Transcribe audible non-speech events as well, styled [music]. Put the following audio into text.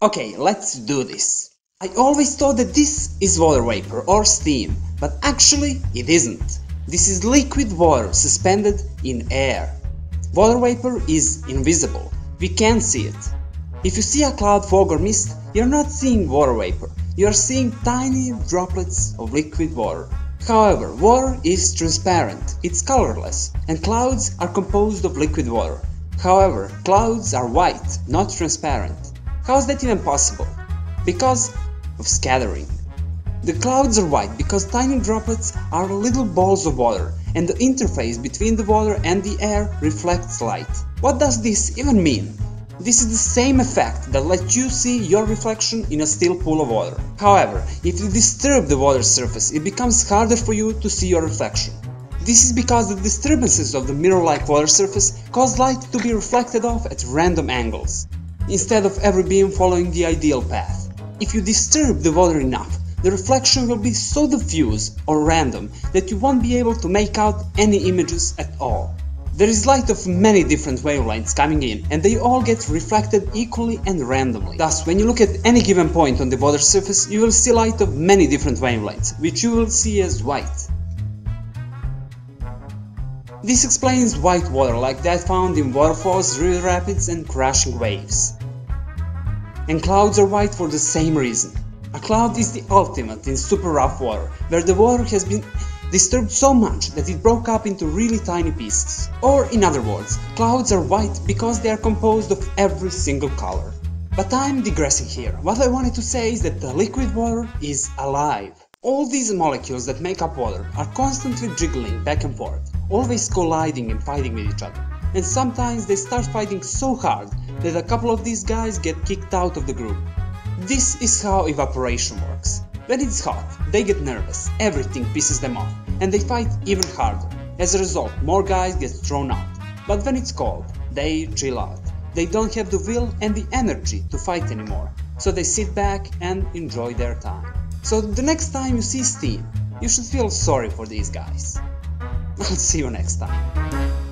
Okay, let's do this. I always thought that this is water vapor or steam, but actually it isn't. This is liquid water suspended in air. Water vapor is invisible, we can't see it. If you see a cloud, fog or mist, you're not seeing water vapor, you're seeing tiny droplets of liquid water. However, water is transparent, it's colorless, and clouds are composed of liquid water. However, clouds are white, not transparent. How is that even possible? Because of scattering. The clouds are white because tiny droplets are little balls of water and the interface between the water and the air reflects light. What does this even mean? This is the same effect that lets you see your reflection in a still pool of water. However, if you disturb the water surface, it becomes harder for you to see your reflection. This is because the disturbances of the mirror-like water surface cause light to be reflected off at random angles instead of every beam following the ideal path. If you disturb the water enough, the reflection will be so diffuse or random that you won't be able to make out any images at all. There is light of many different wavelengths coming in and they all get reflected equally and randomly. Thus, when you look at any given point on the water surface, you will see light of many different wavelengths, which you will see as white. This explains white water like that found in waterfalls, river rapids and crashing waves. And clouds are white for the same reason. A cloud is the ultimate in super rough water, where the water has been disturbed so much that it broke up into really tiny pieces. Or in other words, clouds are white because they are composed of every single color. But I'm digressing here. What I wanted to say is that the liquid water is alive. All these molecules that make up water are constantly jiggling back and forth, always colliding and fighting with each other. And sometimes they start fighting so hard that a couple of these guys get kicked out of the group. This is how evaporation works. When it's hot, they get nervous, everything pisses them off, and they fight even harder. As a result, more guys get thrown out. But when it's cold, they chill out. They don't have the will and the energy to fight anymore, so they sit back and enjoy their time. So the next time you see steam, you should feel sorry for these guys. [laughs] I'll see you next time.